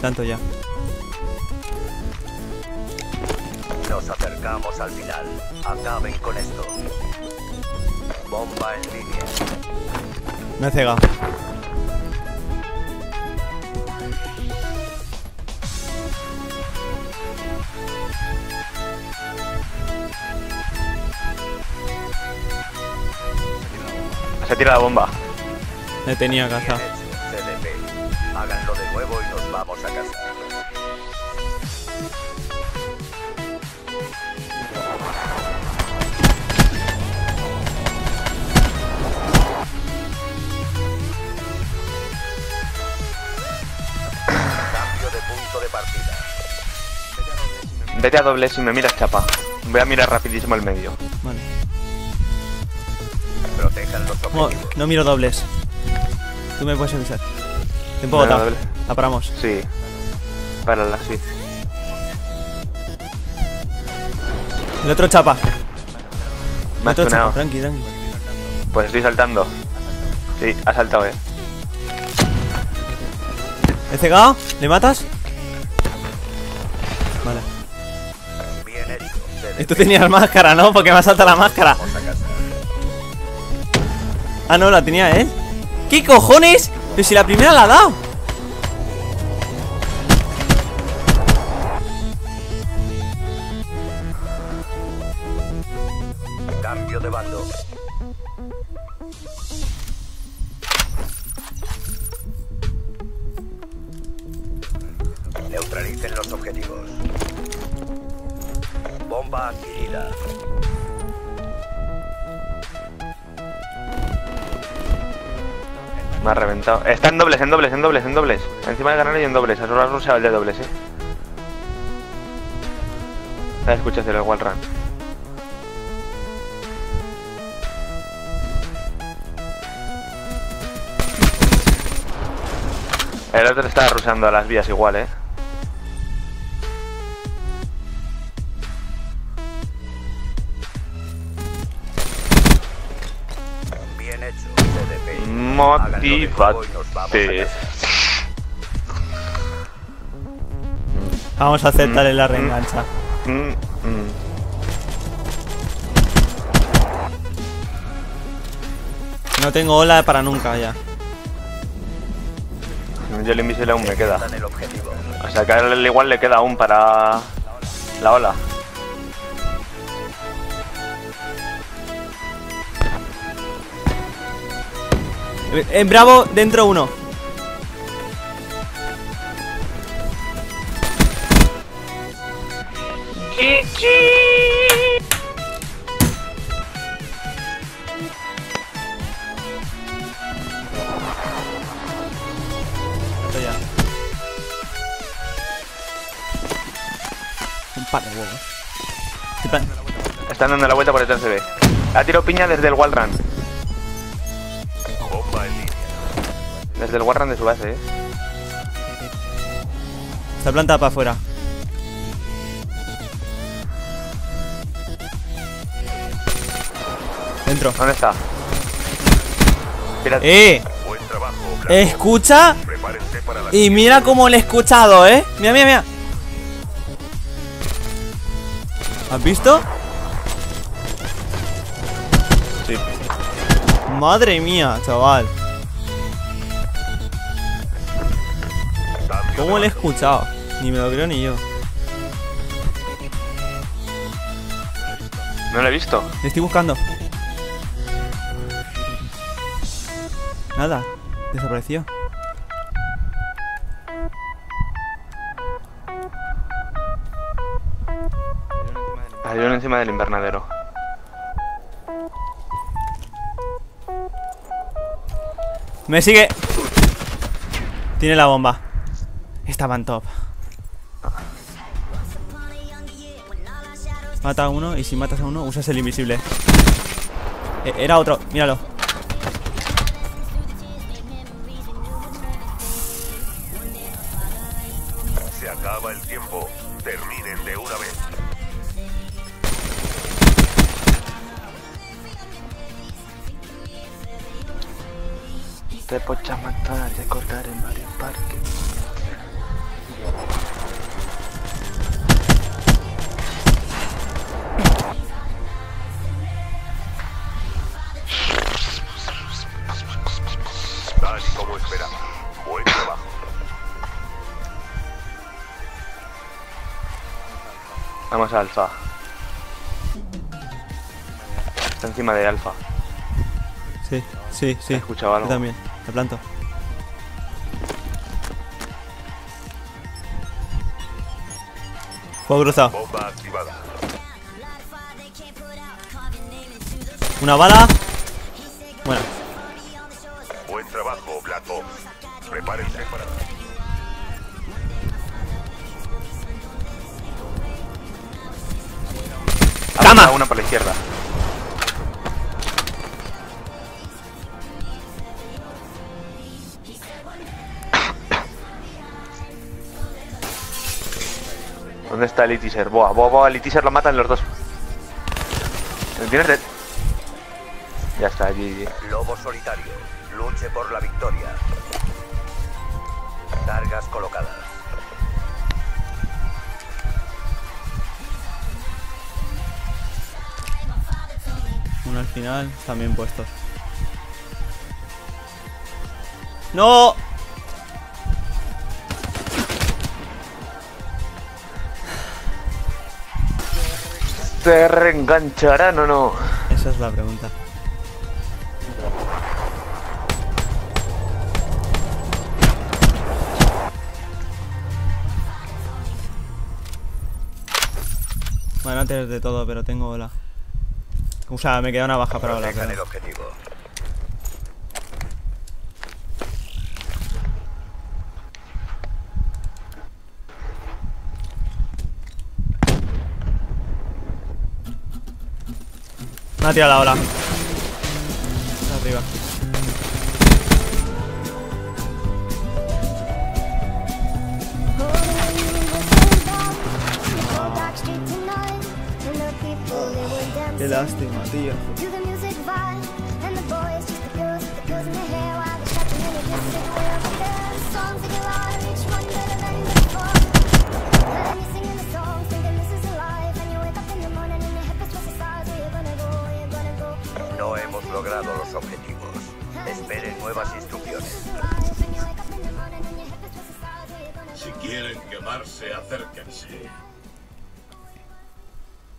Tanto ya. Nos acercamos al final. Acaben con esto. Bomba en línea. Me he cegado. Se tira la bomba. Me tenía caza. Háganlo de nuevo y nos vamos a casa. Partida. Vete a doble si me miras, chapa. Voy a mirar rapidísimo el medio. Vale. Protejan los No, objetivos. no miro dobles. Tú me puedes avisar. Tiempo No, doble. La paramos. Sí. Párala, sí. El otro chapa. Me has chapa. Tranqui, tranqui. Pues estoy saltando. Sí, ha saltado, eh. ¿He cegado? ¿Le matas? Vale. Esto tenía máscara, ¿no? Porque me ha saltado la máscara. Ah, no, la tenía él. ¿Qué cojones? Pero si la primera la ha dado. Cambio de bando. Me ha reventado. Está en dobles, en dobles, en dobles, en dobles. Encima del canal y en dobles. A has ruseado el de dobles, eh. Ah, escuchas el wall run. El otro está rusando a las vías igual, eh. Nos vamos a aceptarle la reengancha. Mm, mm. No tengo ola para nunca ya. Yo el invisible aún me queda. O sea que a él igual le queda aún para la ola. En Bravo, dentro uno. Esto ya. Un par de huevos. Están dando la vuelta por detrás de B. Ha tirado piña desde el wall run. Bomba en línea. Desde el wall run de su base, eh. Está plantada para afuera. Dentro. ¿Dónde está? ¡Eh! Buen trabajo. Escucha Prepárense para la y mira cómo le he escuchado, ¿eh? Mira, mira, mira. ¿Has visto? Madre mía, chaval. ¿Cómo le he escuchado? Ni me lo creo ni yo. No lo he visto. Le estoy buscando. Nada, desapareció. Hay uno encima del invernadero. Me sigue. Tiene la bomba. Estaban top. Mata a uno y si matas a uno usas el invisible. Eh, era otro, míralo. Se acaba el tiempo. Terminen de una vez. Te pocha matar y cortar en varios parques. Tal y como esperaba. Buen trabajo. Vamos a alfa. Está encima de alfa. Sí, sí, sí. He escuchado algo. Yo también, me planto. Fuego cruzado. Bomba activada. Una bala. Bueno, Buen trabajo, Black Ops. Prepárense para... ¡Cama! Una por la izquierda. ¿Dónde está el Itiser? Boa, boa, boa, el Itiser lo matan los dos. ¿Tienes de... Ya está, GG. Lobo solitario. Luche por la victoria. Cargas colocadas. uno al final, también puestos. ¡No! ¿Se reengancharán o no? Esa es la pregunta. Bueno, antes de todo, pero tengo la... O sea, me queda una baja para la el objetivo. Me ha tirado la ola. Arriba. Qué lástima, tío. Logrado los objetivos. Esperen nuevas instrucciones. Si quieren quemarse, acérquense.